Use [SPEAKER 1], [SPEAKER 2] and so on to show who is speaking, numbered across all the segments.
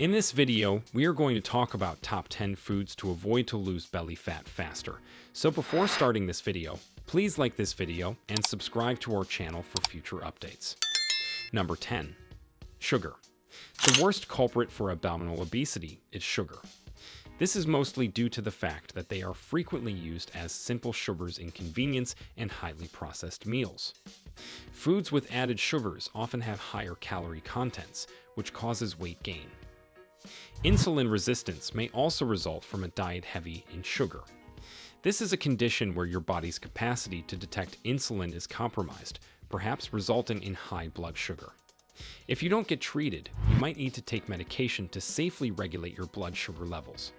[SPEAKER 1] In this video, we are going to talk about top 10 foods to avoid to lose belly fat faster. So before starting this video, please like this video and subscribe to our channel for future updates. Number 10. Sugar. The worst culprit for abdominal obesity is sugar. This is mostly due to the fact that they are frequently used as simple sugars in convenience and highly processed meals. Foods with added sugars often have higher calorie contents, which causes weight gain. Insulin resistance may also result from a diet heavy in sugar. This is a condition where your body's capacity to detect insulin is compromised, perhaps resulting in high blood sugar. If you don't get treated, you might need to take medication to safely regulate your blood sugar levels.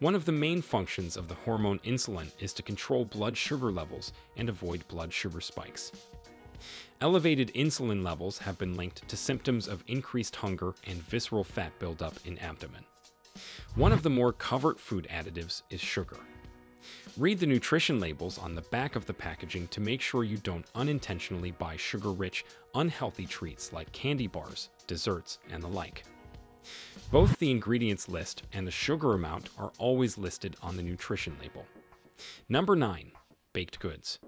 [SPEAKER 1] One of the main functions of the hormone insulin is to control blood sugar levels and avoid blood sugar spikes. Elevated insulin levels have been linked to symptoms of increased hunger and visceral fat buildup in abdomen. One of the more covert food additives is sugar. Read the nutrition labels on the back of the packaging to make sure you don't unintentionally buy sugar-rich, unhealthy treats like candy bars, desserts, and the like. Both the ingredients list and the sugar amount are always listed on the nutrition label. Number 9. Baked goods.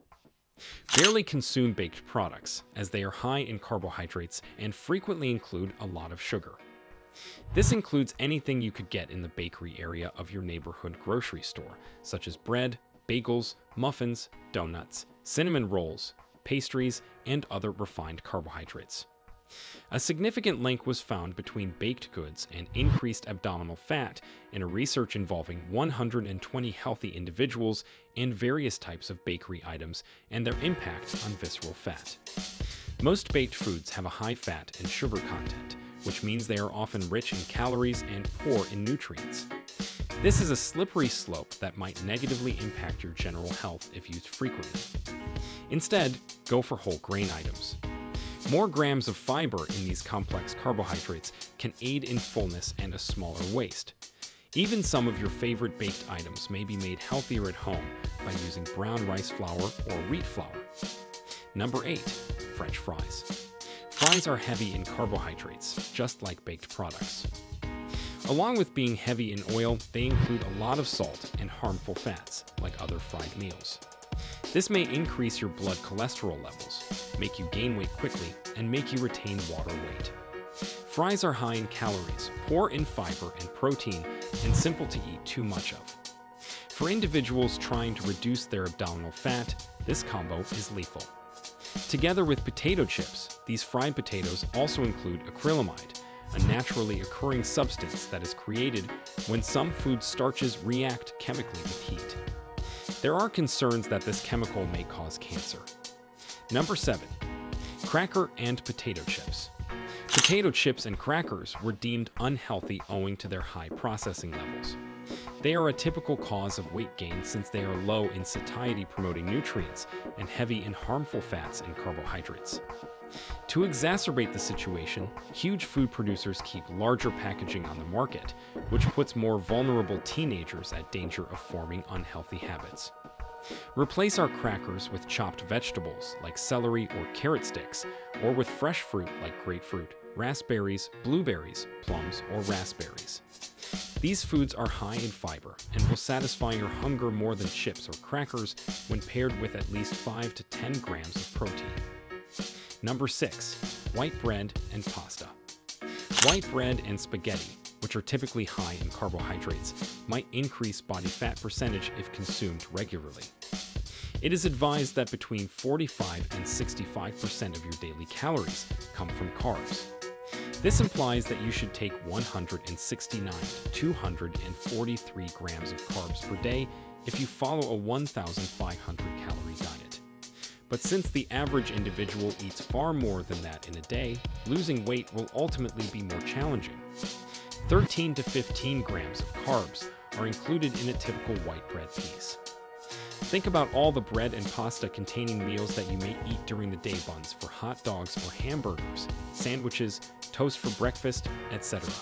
[SPEAKER 1] Barely consume baked products, as they are high in carbohydrates and frequently include a lot of sugar. This includes anything you could get in the bakery area of your neighborhood grocery store, such as bread, bagels, muffins, donuts, cinnamon rolls, pastries, and other refined carbohydrates. A significant link was found between baked goods and increased abdominal fat in a research involving 120 healthy individuals and various types of bakery items and their impact on visceral fat. Most baked foods have a high fat and sugar content, which means they are often rich in calories and poor in nutrients. This is a slippery slope that might negatively impact your general health if used frequently. Instead, go for whole grain items. More grams of fiber in these complex carbohydrates can aid in fullness and a smaller waist. Even some of your favorite baked items may be made healthier at home by using brown rice flour or wheat flour. Number 8. French fries. Fries are heavy in carbohydrates, just like baked products. Along with being heavy in oil, they include a lot of salt and harmful fats, like other fried meals. This may increase your blood cholesterol levels, make you gain weight quickly, and make you retain water weight. Fries are high in calories, poor in fiber and protein, and simple to eat too much of. For individuals trying to reduce their abdominal fat, this combo is lethal. Together with potato chips, these fried potatoes also include acrylamide, a naturally occurring substance that is created when some food starches react chemically with heat. There are concerns that this chemical may cause cancer. Number 7. Cracker and potato chips. Potato chips and crackers were deemed unhealthy owing to their high processing levels. They are a typical cause of weight gain since they are low in satiety-promoting nutrients and heavy in harmful fats and carbohydrates. To exacerbate the situation, huge food producers keep larger packaging on the market, which puts more vulnerable teenagers at danger of forming unhealthy habits. Replace our crackers with chopped vegetables like celery or carrot sticks, or with fresh fruit like grapefruit, raspberries, blueberries, plums, or raspberries. These foods are high in fiber and will satisfy your hunger more than chips or crackers when paired with at least 5 to 10 grams of protein. Number 6. White bread and pasta. White bread and spaghetti, which are typically high in carbohydrates, might increase body fat percentage if consumed regularly. It is advised that between 45 and 65% of your daily calories come from carbs. This implies that you should take 169 to 243 grams of carbs per day if you follow a 1,500 calorie diet. But since the average individual eats far more than that in a day, losing weight will ultimately be more challenging. 13 to 15 grams of carbs are included in a typical white bread piece. Think about all the bread and pasta containing meals that you may eat during the day buns for hot dogs or hamburgers, sandwiches, toast for breakfast, etc.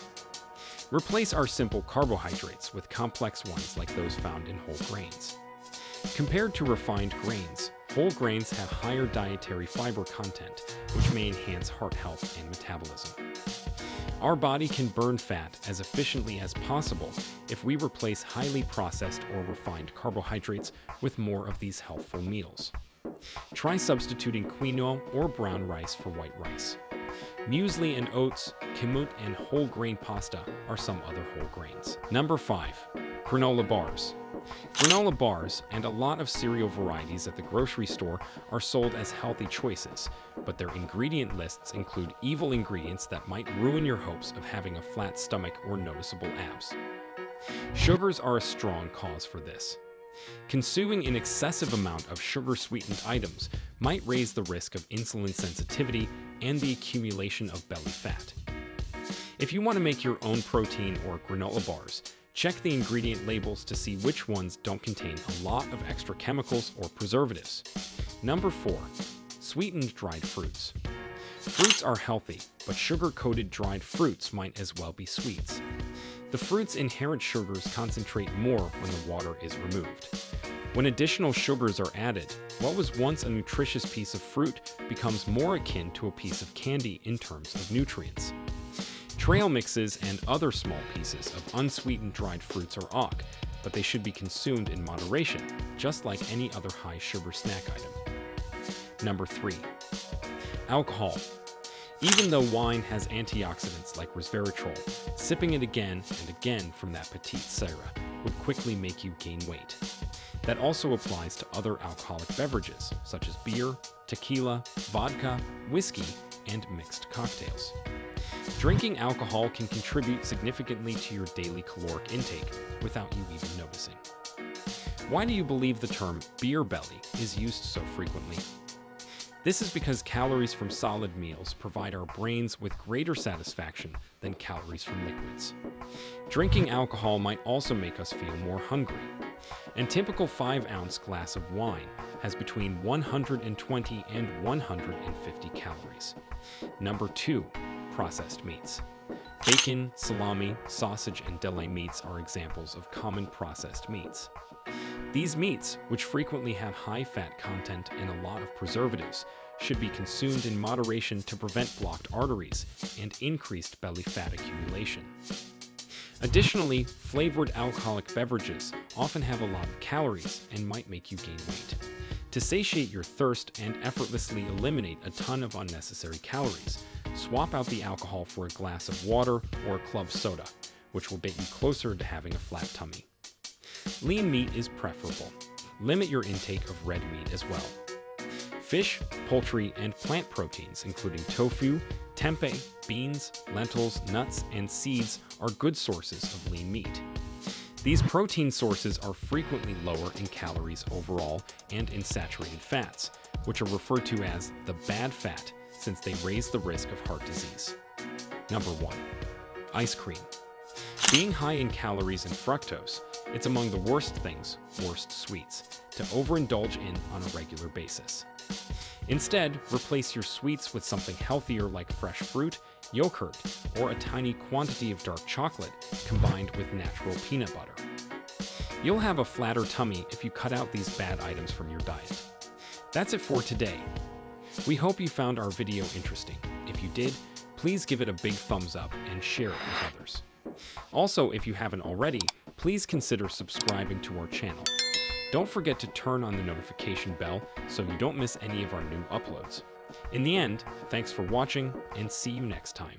[SPEAKER 1] Replace our simple carbohydrates with complex ones like those found in whole grains. Compared to refined grains, Whole grains have higher dietary fiber content, which may enhance heart health and metabolism. Our body can burn fat as efficiently as possible if we replace highly processed or refined carbohydrates with more of these healthful meals. Try substituting quinoa or brown rice for white rice. Muesli and oats, kamut and whole grain pasta are some other whole grains. Number 5. Granola bars. Granola bars and a lot of cereal varieties at the grocery store are sold as healthy choices, but their ingredient lists include evil ingredients that might ruin your hopes of having a flat stomach or noticeable abs. Sugars are a strong cause for this. Consuming an excessive amount of sugar-sweetened items might raise the risk of insulin sensitivity and the accumulation of belly fat. If you want to make your own protein or granola bars, check the ingredient labels to see which ones don't contain a lot of extra chemicals or preservatives. Number 4. Sweetened dried fruits. Fruits are healthy, but sugar-coated dried fruits might as well be sweets. The fruit's inherent sugars concentrate more when the water is removed. When additional sugars are added, what was once a nutritious piece of fruit becomes more akin to a piece of candy in terms of nutrients. Trail mixes and other small pieces of unsweetened dried fruits are ok, but they should be consumed in moderation, just like any other high sugar snack item. Number 3. Alcohol. Even though wine has antioxidants like resveratrol, sipping it again and again from that petite sirah would quickly make you gain weight. That also applies to other alcoholic beverages, such as beer, tequila, vodka, whiskey, and mixed cocktails. Drinking alcohol can contribute significantly to your daily caloric intake without you even noticing. Why do you believe the term beer belly is used so frequently? This is because calories from solid meals provide our brains with greater satisfaction than calories from liquids. Drinking alcohol might also make us feel more hungry. A typical 5-ounce glass of wine has between 120 and 150 calories. Number 2. Processed meats. Bacon, salami, sausage, and deli meats are examples of common processed meats. These meats, which frequently have high fat content and a lot of preservatives, should be consumed in moderation to prevent blocked arteries and increased belly fat accumulation. Additionally, flavored alcoholic beverages often have a lot of calories and might make you gain weight. To satiate your thirst and effortlessly eliminate a ton of unnecessary calories, swap out the alcohol for a glass of water or a club soda, which will get you closer to having a flat tummy. Lean meat is preferable. Limit your intake of red meat as well. Fish, poultry, and plant proteins, including tofu, tempeh, beans, lentils, nuts, and seeds, are good sources of lean meat. These protein sources are frequently lower in calories overall and in saturated fats, which are referred to as the bad fat since they raise the risk of heart disease. Number 1. Ice cream. Being high in calories and fructose, it's among the worst things, worst sweets, to overindulge in on a regular basis. Instead, replace your sweets with something healthier like fresh fruit, yogurt, or a tiny quantity of dark chocolate combined with natural peanut butter. You'll have a flatter tummy if you cut out these bad items from your diet. That's it for today. We hope you found our video interesting. If you did, please give it a big thumbs up and share it with others. Also, if you haven't already, please consider subscribing to our channel. Don't forget to turn on the notification bell so you don't miss any of our new uploads. In the end, thanks for watching and see you next time.